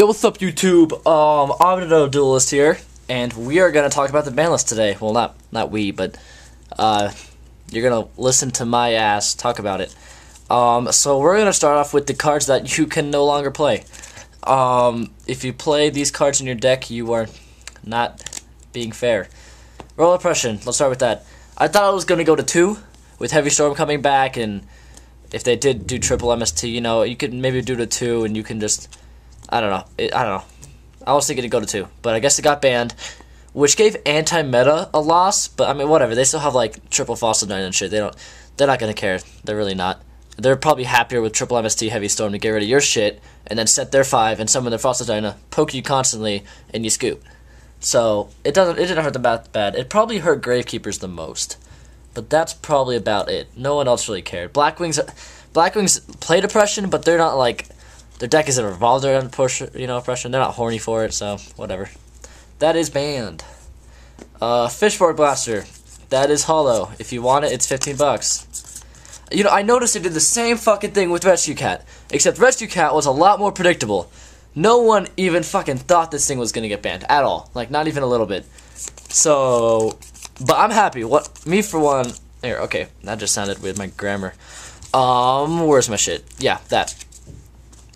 Yo, what's up, YouTube? Um, Omnido Duelist here, and we are gonna talk about the ban list today. Well, not not we, but uh, you're gonna listen to my ass talk about it. Um, so we're gonna start off with the cards that you can no longer play. Um, if you play these cards in your deck, you are not being fair. Royal Oppression. Let's start with that. I thought I was gonna go to two with Heavy Storm coming back, and if they did do triple MST, you know, you could maybe do to two, and you can just I don't know. It, I don't know. I was thinking to go to two, but I guess it got banned, which gave anti-meta a loss. But I mean, whatever. They still have like triple fossil dyna and shit. They don't. They're not gonna care. They're really not. They're probably happier with triple MST heavy storm to get rid of your shit and then set their five and summon their fossil dyna, poke you constantly, and you scoop. So it doesn't. It didn't hurt them that bad. It probably hurt Gravekeepers the most, but that's probably about it. No one else really cared. Blackwings, Blackwings play depression, but they're not like their deck isn't revolved around push, you know, oppression. They're not horny for it, so whatever. That is banned. Uh, Fishborg Blaster. That is hollow. If you want it, it's 15 bucks. You know, I noticed they did the same fucking thing with Rescue Cat, except Rescue Cat was a lot more predictable. No one even fucking thought this thing was gonna get banned at all. Like, not even a little bit. So, but I'm happy. What me for one. Here, okay, that just sounded weird. My grammar. Um, where's my shit? Yeah, that.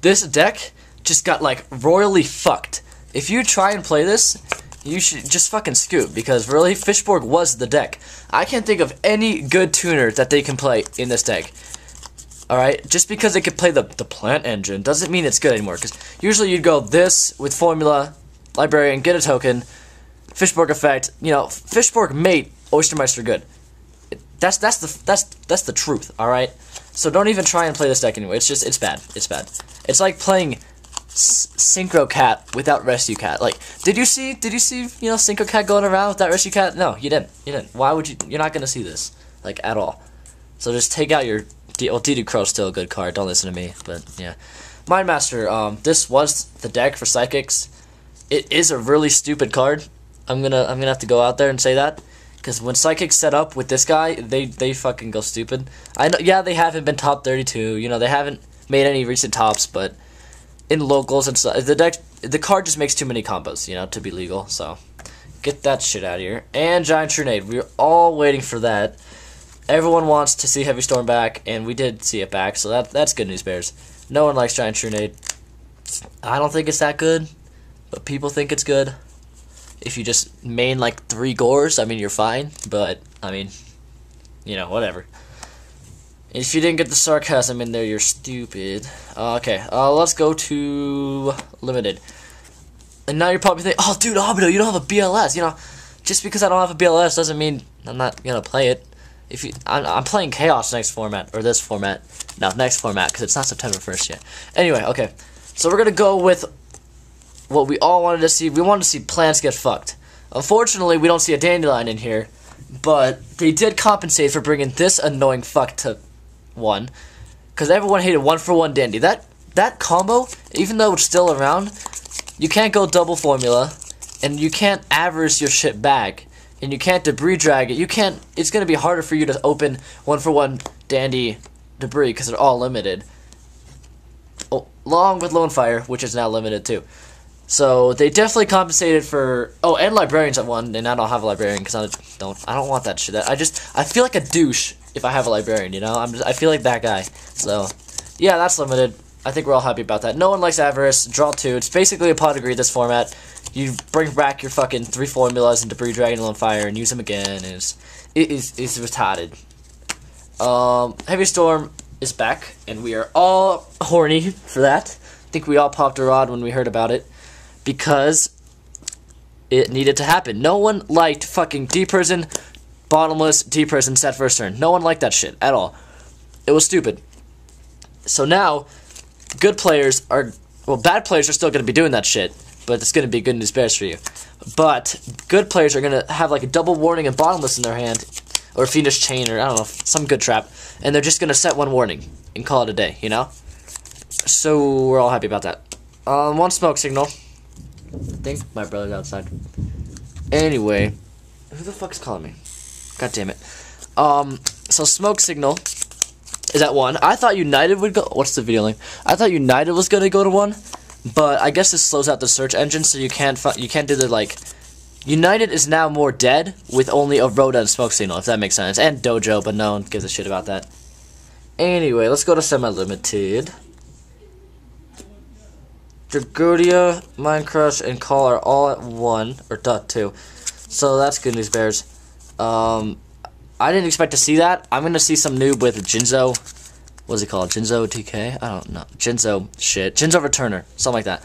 This deck just got like royally fucked. If you try and play this, you should just fucking scoop because really Fishborg was the deck. I can't think of any good tuner that they can play in this deck. Alright, just because they could play the, the plant engine doesn't mean it's good anymore. Because usually you'd go this with formula, librarian, get a token, Fishborg effect. You know, Fishborg made Oystermeister good. That's that's the that's that's the truth. All right. So don't even try and play this deck anyway. It's just it's bad. It's bad. It's like playing S Synchro Cat without Rescue Cat. Like, did you see? Did you see? You know, Synchro Cat going around without Rescue Cat? No, you didn't. You didn't. Why would you? You're not gonna see this like at all. So just take out your. D well, Dedede Crow's still a good card. Don't listen to me. But yeah, Mindmaster. Um, this was the deck for Psychics. It is a really stupid card. I'm gonna I'm gonna have to go out there and say that. Because when Psychics set up with this guy, they they fucking go stupid. I know, yeah, they haven't been top 32. You know, they haven't made any recent tops, but in locals and stuff, the deck, the card just makes too many combos, you know, to be legal. So get that shit out of here. And Giant Trunade, we're all waiting for that. Everyone wants to see Heavy Storm back, and we did see it back, so that that's good news, Bears. No one likes Giant Trunade. I don't think it's that good, but people think it's good if you just main like three Gorz, I mean, you're fine. But, I mean, you know, whatever. If you didn't get the sarcasm in there, you're stupid. Uh, okay, uh, let's go to limited. And now you're probably thinking, oh, dude, Obito, you don't have a BLS. You know, just because I don't have a BLS doesn't mean I'm not gonna play it. If you, I'm, I'm playing Chaos next format or this format. No, next format because it's not September 1st yet. Anyway, okay, so we're gonna go with what we all wanted to see. We wanted to see plants get fucked. Unfortunately, we don't see a dandelion in here, but they did compensate for bringing this annoying fuck to one, because everyone hated one for one dandy. That that combo, even though it's still around, you can't go double formula, and you can't average your shit back, and you can't debris drag it. You can't. It's gonna be harder for you to open one for one dandy debris because they're all limited. Oh, along with Lone Fire, which is now limited too. So they definitely compensated for. Oh, and librarians at one, and I don't have a librarian because I don't. I don't want that shit. I just I feel like a douche if I have a librarian. You know, I'm. Just, I feel like that guy. So, yeah, that's limited. I think we're all happy about that. No one likes avarice. Draw two. It's basically a pedigree. This format. You bring back your fucking three formulas and debris dragon on fire and use them again. It's it is it's retarded. Um, heavy storm is back, and we are all horny for that. I think we all popped a rod when we heard about it because it needed to happen. No one liked fucking D prison, bottomless D prison set first turn. No one liked that shit at all. It was stupid. So now, good players are well, bad players are still going to be doing that shit, but it's going to be good news bears for you. But good players are going to have like a double warning and bottomless in their hand, or Fiendish Chain, or I don't know, some good trap, and they're just going to set one warning and call it a day, you know? So we're all happy about that. Um, one smoke signal. I think my brother's outside. Anyway, who the fuck's calling me? God damn it. Um, so smoke signal is at one. I thought United would go. What's the video link? I thought United was gonna go to one, but I guess this slows out the search engine, so you can't you can't do the like. United is now more dead with only a Rhoda and Smoke Signal, if that makes sense, and Dojo, but no one gives a shit about that. Anyway, let's go to semi-limited. Tragoedia, Minecrush, and Call are all at one or dot two, so that's good news, Bears. Um, I didn't expect to see that. I'm gonna see some noob with Jinzo. What's he called? Jinzo TK? I don't know. Jinzo shit. Jinzo Returner. Something like that.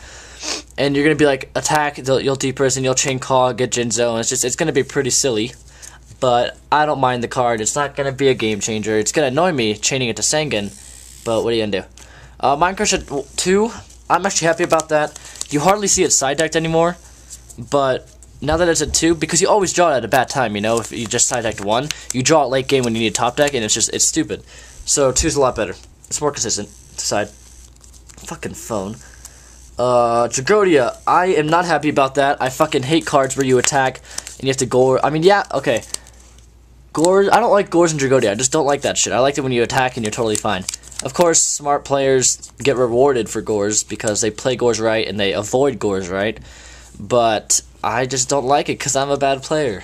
And you're gonna be like attack. You'll deepers and you'll chain call, get Jinzo, and it's just it's gonna be pretty silly. But I don't mind the card. It's not gonna be a game changer. It's gonna annoy me chaining it to Sangan. But what are you gonna do? Uh, Mind Crush two. I'm actually happy about that. You hardly see it side decked anymore, but now that it's a two, because you always draw it at a bad time, you know, if you just side decked one, you draw it late game when you need top deck, and it's just, it's stupid. So two's a lot better. It's more consistent to side. Fucking phone. Uh, Tragoedia, I am not happy about that. I fucking hate cards where you attack and you have to gore. I mean, yeah, okay. Gorz, I don't like Gorz and Dragoodia. I just don't like that shit. I like it when you attack and you're totally fine. Of course, smart players get rewarded for Gorz because they play Gorz right and they avoid Gorz right. But I just don't like it because I'm a bad player.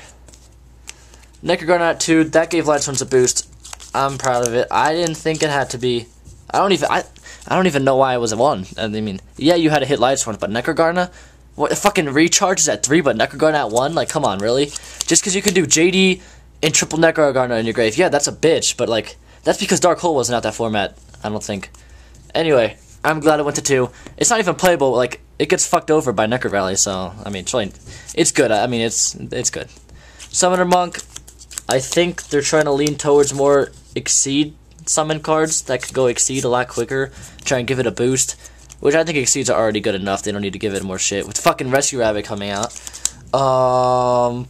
Necro Gardna 2, that gave Lightsworns a boost. I'm proud of it. I didn't think it had to be. I don't even. I. I don't even know why it was a one. I mean, yeah, you had to hit Lightsworns, but Necro Gardna, what fucking recharges at three, but Necro Gardna at one? Like, come on, really? Just because you can do JD and triple Necro Gardna in your grave, yeah, that's a bitch. But like, that's because Dark Hole wasn't out that format. I don't think. Anyway, I'm glad it went to two. It's not even playable. Like, it gets fucked over by Necro Valley. So I mean, it's really, it's good. I mean, it's it's good. Summoner Monk. I think they're trying to lean towards more exceed summon cards that could go exceed a lot quicker. Try and give it a boost. Which I think exceeds are already good enough. They don't need to give it more shit. With fucking Rescue Rabbit coming out. Um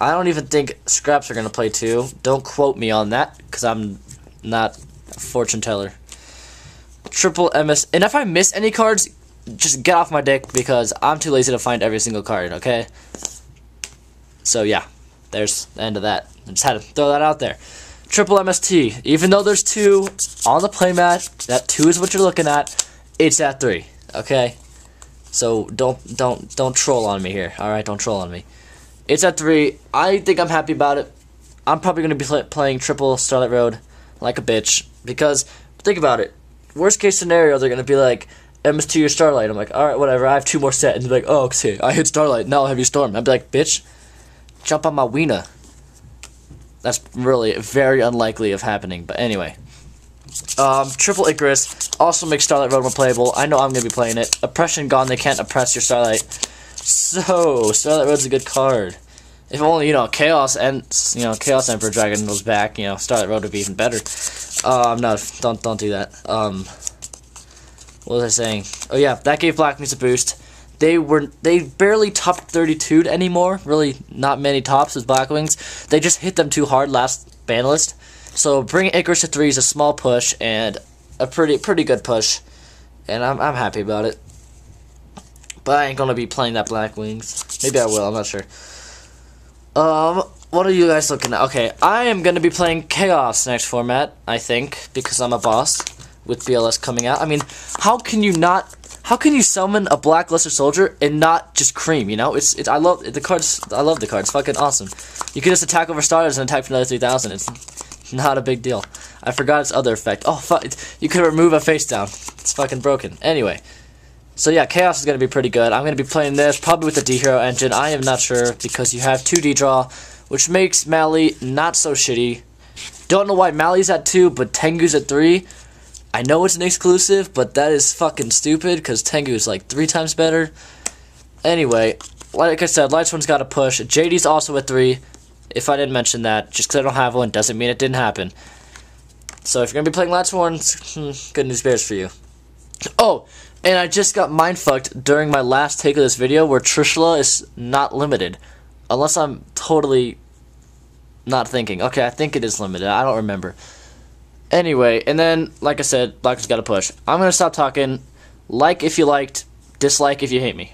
I don't even think scraps are gonna play two. Don't quote me on that, because I'm not fortune teller. Triple MS and if I miss any cards, just get off my dick because I'm too lazy to find every single card, okay? So yeah, there's the end of that. I just had to throw that out there. Triple MST. Even though there's two on the playmat, that two is what you're looking at. It's at three. Okay. So don't don't don't troll on me here. All right, don't troll on me. It's at three. I think I'm happy about it. I'm probably gonna be play playing triple Starlight Road like a bitch because think about it. Worst case scenario, they're gonna be like MS2 your Starlight. I'm like, all right, whatever. I have two more set, and they're like, oh, okay, I hit Starlight. Now I'll have you Storm. I'd be like, bitch, jump on my wiener. That's really very unlikely of happening. But anyway. Um, Triple Icarus also makes Starlight Road more playable. I know I'm to be playing it. Oppression gone, they can't oppress your Starlight. So, Starlight Road's a good card. If only, you know, Chaos and, you know, Chaos Emperor Dragon was back, you know, Starlight Road would be even better. Um, no, don't, don't do that. Um, what was I saying? Oh yeah, that gave Black Wings a boost they were they barely topped 32 anymore. Really, not many tops with Black Wings. They just hit them too hard last banlist. So bringing Icarus to three is a small push and a pretty pretty good push, and I'm I'm happy about it. But I ain't gonna be playing that Black Wings. Maybe I will. I'm not sure. Um, what are you guys looking at? Okay, I am gonna be playing Chaos next format. I think because I'm a boss with BLS coming out. I mean, how can you not how can you summon a Black Luster Soldier and not just cream? You know, it's it's I love the cards. I love the cards. Fucking awesome. You can just attack over starters and attack for another three thousand. It's not a big deal. I forgot its other effect. Oh fuck! You could remove a face down. It's fucking broken. Anyway. So yeah, Chaos is going to be pretty good. I'm going to be playing this, probably with the D-Hero engine. I am not sure, because you have 2 D-Draw, which makes Mally not so shitty. Don't know why Mally's at 2, but Tengu's at 3. I know it's an exclusive, but that is fucking stupid because Tengu is like three times better. Anyway, like I said, Lightsworn's got a push. JD's also a three. If I didn't mention that, just because I don't have one doesn't mean it didn't happen. So if you're gonna be playing Lightsworn, hmm, good news bears for you. Oh, and I just got mind fucked during my last take of this video where Trishula is not limited. Unless I'm totally not thinking. Okay, I think it is limited. I don't remember. Anyway, and then, like I said, Black's got to push. I'm going to stop talking. Like if you liked, dislike if you hate me.